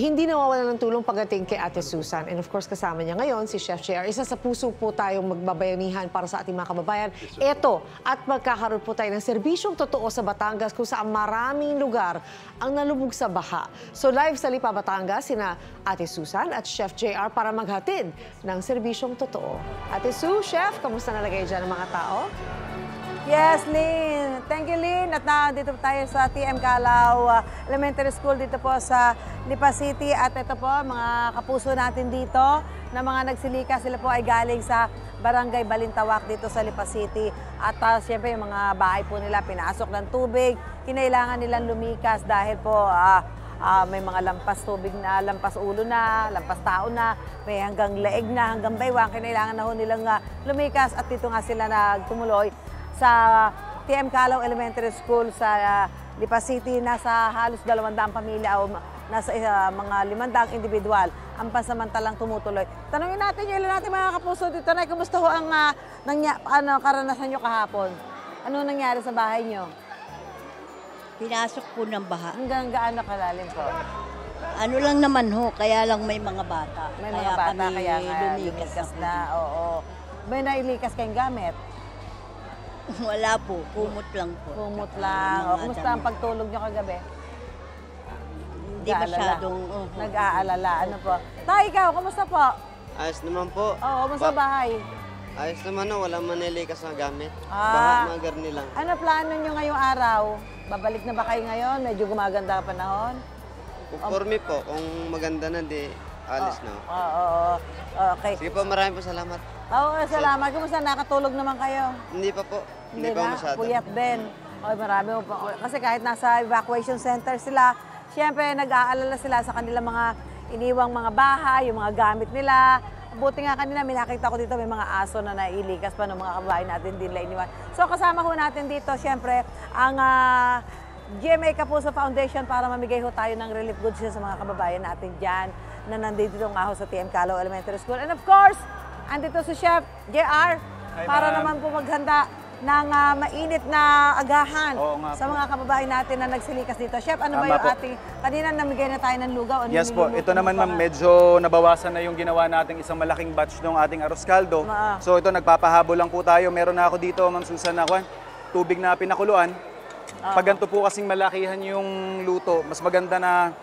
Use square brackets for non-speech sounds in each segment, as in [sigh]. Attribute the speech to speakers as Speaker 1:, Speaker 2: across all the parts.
Speaker 1: hindi nawawala ng tulong pagdating kay Ate Susan. And of course, kasama niya ngayon si Chef JR. Isa sa puso po tayong magbabayanihan para sa ating mga kababayan. Ito, at magkakaroon po tayo ng serbisyong totoo sa Batangas kung saan maraming lugar ang nalubog sa baha. So live sa Lipa, Batangas, sina Ate Susan at Chef JR para maghatid ng serbisyong totoo. Ate Su, Chef, kamusta nalagay dyan ang mga tao?
Speaker 2: Yes, Lynn. Thank you, Lynn. At nandito po tayo sa TM Calao uh, Elementary School dito po sa Lipa City. At ito po, mga kapuso natin dito na mga nagsilika. Sila po ay galing sa Barangay Balintawak dito sa Lipa City. At uh, siyempre, yung mga bahay po nila pinasok ng tubig. Kinailangan nilang lumikas dahil po ah, ah, may mga lampas tubig na, lampas ulo na, lampas tao na, may hanggang leeg na, hanggang baywang. Kinailangan na ho nilang ah, lumikas at dito nga sila nagtumuloy sa TM Calao Elementary School sa ah, Lipa City. Nasa halos 200 pamilya o nasa ah, mga 500 individual ang pansamantalang tumutuloy. Tanungin natin yung ilan natin mga kapuso dito. Nay, kumusta ho ang ah, nangya, ano, karanasan nyo kahapon? Ano nangyari sa bahay nyo?
Speaker 3: Pinasok po ng baha.
Speaker 2: Hanggang gaano kalalim po?
Speaker 3: Ano lang naman ho, kaya lang may mga bata.
Speaker 2: May mga bata
Speaker 3: kami
Speaker 2: kaya nga
Speaker 3: lumikas
Speaker 2: lumikas na. Oo. May nailikas kayong gamit? [laughs]
Speaker 3: Wala po, kumot lang po.
Speaker 2: Kumot lang. O, kumusta ang pagtulog nyo kagabi?
Speaker 3: Hindi
Speaker 2: Nag-aalala.
Speaker 3: masyadong... uh,
Speaker 2: Nag-aalala. Ano po? Tay, ikaw, kumusta po?
Speaker 4: Ayos naman po.
Speaker 2: Oo, kumusta
Speaker 4: Ba-
Speaker 2: bahay?
Speaker 4: Ayos naman no, wala manilikas na gamit.
Speaker 2: Ah.
Speaker 4: Baha mga garni lang.
Speaker 2: Ano plano nyo ngayong araw? Babalik na ba kayo ngayon? Medyo gumaganda ang panahon?
Speaker 4: Conforme po, kung maganda na di, alis na.
Speaker 2: Oo, oo, oo. Okay.
Speaker 4: Sige po, maraming po salamat.
Speaker 2: Oo, salamat. Kumusta? Nakatulog naman kayo?
Speaker 4: Hindi pa po. Hindi, pa
Speaker 2: na,
Speaker 4: masyado.
Speaker 2: Puyat din. Oy, marami mo pa. Kasi kahit nasa evacuation center sila, siyempre nag-aalala sila sa kanilang mga iniwang mga bahay, yung mga gamit nila. Buti nga kanina, may nakita ko dito, may mga aso na nailikas pa ng mga kabahay natin din nila iniwan. So kasama ho natin dito, siyempre, ang ah, GMA Kapuso Foundation para mamigay ho tayo ng relief goods sa mga kababayan natin dyan na nandito nga ho sa TM Calao Elementary School. And of course, andito si Chef JR para naman po maghanda ng ah, mainit na agahan
Speaker 5: Oo nga
Speaker 2: sa
Speaker 5: po.
Speaker 2: mga kababayan natin na nagsilikas dito. Chef, ano ba
Speaker 5: Tama
Speaker 2: yung
Speaker 5: po.
Speaker 2: ating, kanina namigay na tayo ng lugaw. Ano
Speaker 5: Yes po,
Speaker 2: niluluto
Speaker 5: ito naman ma'am, medyo nabawasan na yung ginawa nating isang malaking batch ng ating arroz caldo.
Speaker 2: Ma-
Speaker 5: So ito, nagpapahabol lang po tayo. Meron na ako dito, ma'am Susan, na kwan, tubig na pinakuluan.
Speaker 2: Ah.
Speaker 5: Pag ganito po kasing malakihan yung luto, mas maganda na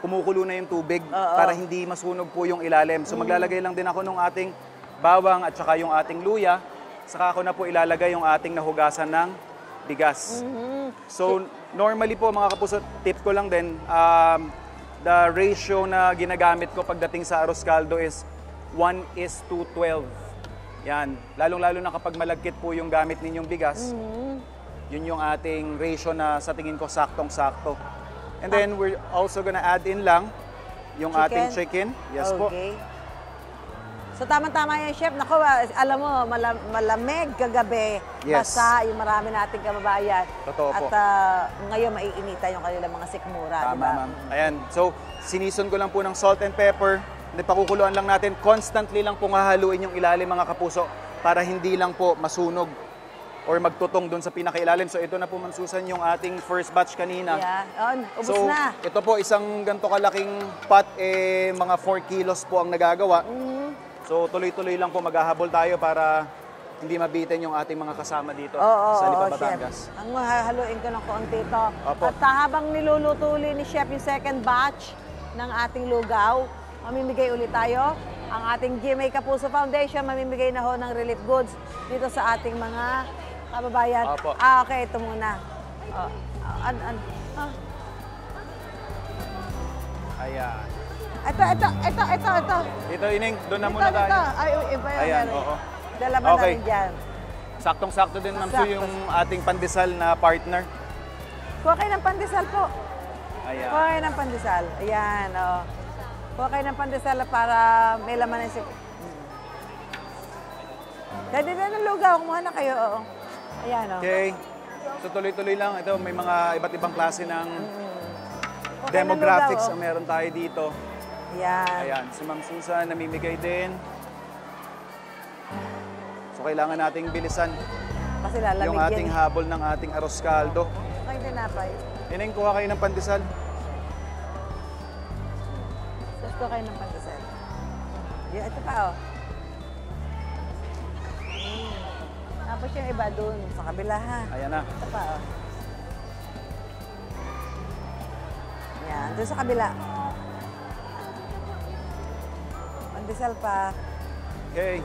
Speaker 5: kumukulo na yung tubig para hindi masunog po yung ilalim.
Speaker 2: Mm.
Speaker 5: So maglalagay lang din ako ng ating bawang at saka yung ating luya. Saka ako na po ilalagay yung ating nahugasan ng bigas.
Speaker 2: Mm-hmm.
Speaker 5: So normally po mga kapuso, tip ko lang din, um, the ratio na ginagamit ko pagdating sa arroz caldo is 1 is to 12. Yan. Lalong-lalo na kapag malagkit po yung gamit ninyong bigas, yun yung ating ratio na sa tingin ko saktong-sakto. And then we're also gonna add in lang yung ating chicken. Yes po.
Speaker 2: So tama-tama yan, Chef. Naku, ah, alam mo, malam- malamig kagabi.
Speaker 5: Yes.
Speaker 2: Basta yung marami nating kababayan.
Speaker 5: Totoo
Speaker 2: At
Speaker 5: po.
Speaker 2: ah, ngayon maiinita yung kanilang mga sikmura,
Speaker 5: Tama,
Speaker 2: ba?
Speaker 5: ma'am. Ayan. So, sinison ko lang po ng salt and pepper. Then, pakukuluan lang natin. Constantly lang po hahaluin yung ilalim mga kapuso para hindi lang po masunog or magtutong doon sa pinakailalim. So, ito na po, Ma'am Susan, yung ating first batch kanina.
Speaker 2: Yeah. On, ubos
Speaker 5: So,
Speaker 2: na.
Speaker 5: ito po, isang ganito kalaking pot, eh, mga 4 kilos po ang nagagawa.
Speaker 2: Mm-hmm.
Speaker 5: So, tuloy-tuloy lang po maghahabol tayo para hindi mabitin yung ating mga kasama dito
Speaker 2: Oo,
Speaker 5: sa Lipa,
Speaker 2: oo,
Speaker 5: Batangas.
Speaker 2: Chef. Ang hahaluin ko ng konti ito.
Speaker 5: Opo.
Speaker 2: At habang niluluto uli ni Chef yung second batch ng ating lugaw, mamimigay ulit tayo. Ang ating GMA Kapuso Foundation, mamimigay na ho ng relief goods dito sa ating mga kababayan.
Speaker 5: Opo.
Speaker 2: Ah, okay, ito muna. Oh, an, an, ah.
Speaker 5: Ayan.
Speaker 2: Ito, ito, ito, ito, ito.
Speaker 5: Dito, Ining, doon na
Speaker 2: Ito,
Speaker 5: muna tayo.
Speaker 2: ito. Ay, iba yun.
Speaker 5: Ayan,
Speaker 2: meron.
Speaker 5: oo.
Speaker 2: Dalaman
Speaker 5: Okay.
Speaker 2: namin dyan.
Speaker 5: Saktong-sakto din, ma'am, yung ating pandesal na partner.
Speaker 2: Kuha kayo ng pandesal po.
Speaker 5: Ayan.
Speaker 2: Kuha kayo ng pandesal. Ayan, oo. Kuha kayo ng pandesal para may laman ng sip. Dali na ng lugaw. Kumuha na kayo, oo. Ayan, oo.
Speaker 5: Okay. So tuloy-tuloy lang. Ito, may mga iba't ibang klase ng
Speaker 2: ng
Speaker 5: demographics ang meron tayo dito.
Speaker 2: Ayan.
Speaker 5: Ayan, si Ma'am Susan namimigay din. So kailangan nating bilisan
Speaker 2: Kasi lalamig
Speaker 5: yung ating
Speaker 2: yan. eh.
Speaker 5: habol ng ating arroz caldo.
Speaker 2: Kayo tinapay.
Speaker 5: Ining, kuha kayo ng pandesal.
Speaker 2: Let's go kayo ng pandesal. Yeah, ito pa, oh. Mm. Tapos yung iba dun, sa kabila, ha?
Speaker 5: Ayan na.
Speaker 2: Ito pa, oh. Yan, doon sa kabila. Pandesal pa.
Speaker 5: Okay.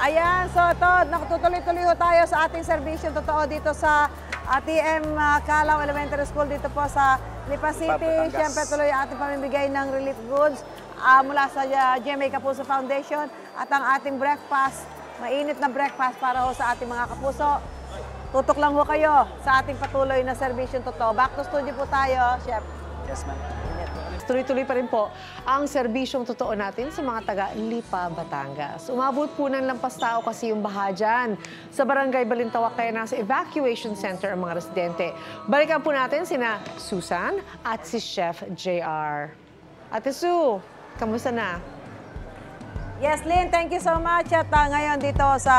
Speaker 2: Ayan, so ito, nakatutuloy-tuloy tayo sa ating servisyo totoo dito sa ah, TM ah, Calaw Elementary School dito po sa Lipa City. Siyempre tuloy ang ating pamimigay ng relief goods ah, mula sa ah, GMA Kapuso Foundation at ang ating breakfast, mainit na breakfast para ho sa ating mga kapuso. Tutok lang ho kayo sa ating patuloy na servisyo totoo. Back to studio po tayo, Chef.
Speaker 5: Yes, ma'am.
Speaker 1: Tuloy-tuloy pa rin po ang serbisyong totoo natin sa mga taga Lipa, Batangas. Umabot po ng lampas tao kasi yung baha dyan. Sa barangay Balintawak kaya nasa evacuation center ang mga residente. Balikan po natin sina Susan at si Chef JR. Ate Sue, kamusta na?
Speaker 2: Yes, Lynn, thank you so much. At ah, ngayon dito sa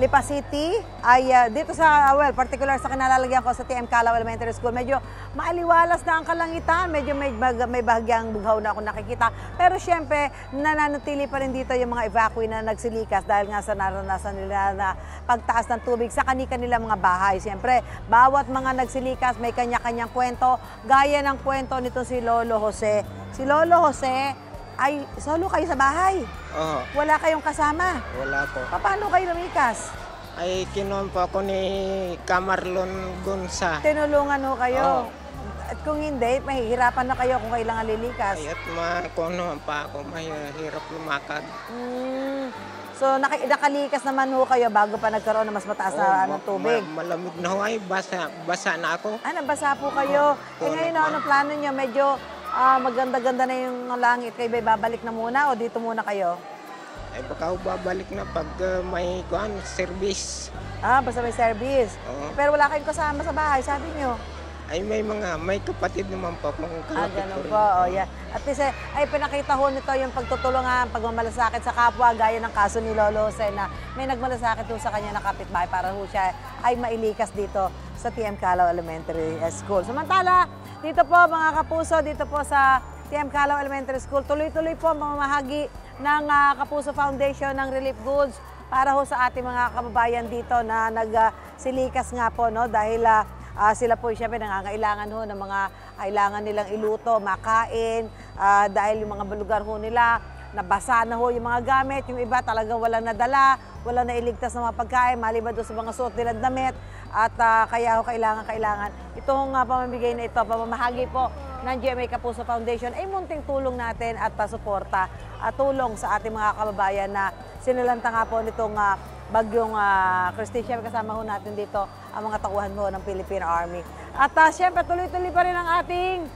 Speaker 2: Lipa City, ay ah, dito sa, well, particular sa kinalalagyan ko sa TM Calaw Elementary School, medyo maaliwalas na ang kalangitan, medyo may, mag- may bahagyang bughaw na ako nakikita. Pero syempre, nananatili pa rin dito yung mga evacuee na nagsilikas dahil nga sa naranasan nila na pagtaas ng tubig sa kani-kanila mga bahay. Syempre, bawat mga nagsilikas may kanya-kanyang kwento, gaya ng kwento nito si Lolo Jose. Si Lolo Jose ay solo kayo sa bahay.
Speaker 6: Oo,
Speaker 2: Wala kayong kasama.
Speaker 6: wala po.
Speaker 2: Pa- Paano kayo lumikas?
Speaker 6: Ay, kinuha po ako ni Camarlon Gonza.
Speaker 2: Tinulungan ho kayo.
Speaker 6: Oo.
Speaker 2: At kung hindi, mahihirapan na kayo kung kailangan lilikas.
Speaker 6: Ay, at makunuhan pa ako, mahirap lumakad.
Speaker 2: Mm. So, naki- nakalikas naman ho kayo bago pa nagkaroon ng mas mataas na ano,
Speaker 6: ma-
Speaker 2: tubig.
Speaker 6: ma- malamig na ho ay, basa, basa na ako.
Speaker 2: Ah, nabasa po kayo. Eh
Speaker 6: Oo,
Speaker 2: ngayon,
Speaker 6: ma'am.
Speaker 2: ano plano nyo? Medyo ah, maganda-ganda na yung langit. Kayo ba babalik na muna o dito muna kayo?
Speaker 6: Ay, baka ako babalik na pag uh, may kuhan, service.
Speaker 2: Ah, basta may service.
Speaker 6: Oo.
Speaker 2: Pero wala kayong kasama sa bahay, sabi nyo.
Speaker 6: Ay, may mga, may kapatid naman po akong
Speaker 2: Ah,
Speaker 6: kalapit
Speaker 2: ganun
Speaker 6: ko rin.
Speaker 2: po. Oh, yeah. At least, eh, ay pinakita ho nito yung pagtutulungan, pagmamalasakit sa kapwa, gaya ng kaso ni Lolo Jose na may nagmalasakit ho sa kanya na kapitbahay para ho siya ay mailikas dito sa TM Calaw Elementary School. Samantala, dito po mga kapuso, dito po sa TM Calaw Elementary School, tuloy-tuloy po ang mamamahagi ng ah, Kapuso Foundation ng relief goods para ho sa ating mga kababayan dito na nagsilikas nga po no dahil ah, Ah, sila po siyempre nangangailangan ho ng mga kailangan nilang iluto, makain, ah, dahil yung mga lugar ho nila, nabasa na ho yung mga gamit, yung iba talagang walang nadala, walang nailigtas ng mga pagkain, maliban doon sa mga suot nilang damit, at ah, kaya ho kailangan, kailangan. Itong uh, pamamigay na ito, pamamahagi po ng GMA Kapuso Foundation ay munting tulong natin at pasuporta at tulong sa ating mga kababayan na sinalanta nga po nitong ah, bagyong uh, Christine. Siyempre kasama ho natin dito ang mga tauhan ho ng Philippine Army. At uh, siyempre tuloy-tuloy pa rin ang ating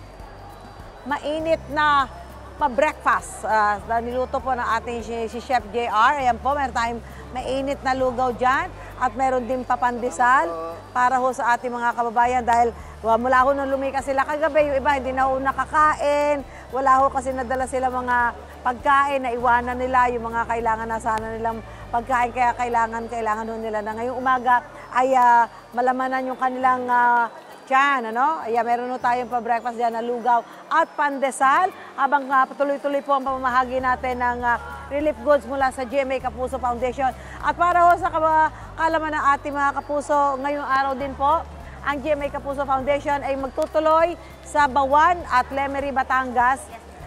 Speaker 2: mainit na pa-breakfast. Uh, niluto po ng ating si, si Chef JR. Ayan po, meron tayong mainit na lugaw dyan. At meron din papandesal para ho sa ating mga kababayan dahil uh, mula ho nung lumikas sila kagabi, yung iba hindi na ho nakakain. Wala ho kasi nadala sila mga pagkain na iwanan nila, yung mga kailangan na sana nilang pagkain. Kaya kailangan, kailangan nila na ngayong umaga ay ah, malamanan yung kanilang ah, tiyan, ano? Ayan, meron ho tayong pa-breakfast dyan na lugaw at pandesal. Habang ah, patuloy-tuloy po ang pamamahagi natin ng ah, relief goods mula sa GMA Kapuso Foundation. At para ho sa kalaman ng ating mga kapuso, ngayong araw din po, ang GMA Kapuso Foundation ay magtutuloy sa Bawan at Lemery, Batangas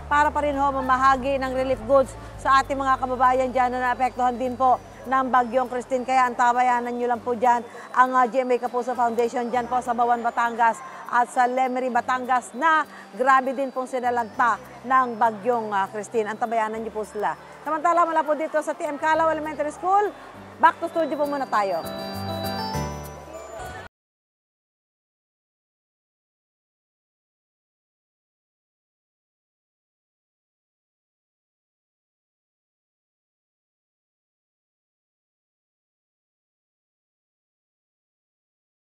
Speaker 2: para pa rin ho mamahagi ng relief goods sa ating mga kababayan dyan na naapektuhan din po ng Bagyong Christine. Kaya ang tabayanan nyo lang po dyan ang uh, GMA Kapuso Foundation dyan po sa Bawan, Batangas at sa Lemery, Batangas na grabe din pong sinalanta ng Bagyong uh, Christine. Ang tabayanan nyo po sila. Samantala mula po dito sa TM Calaw Elementary School, back to studio po muna tayo.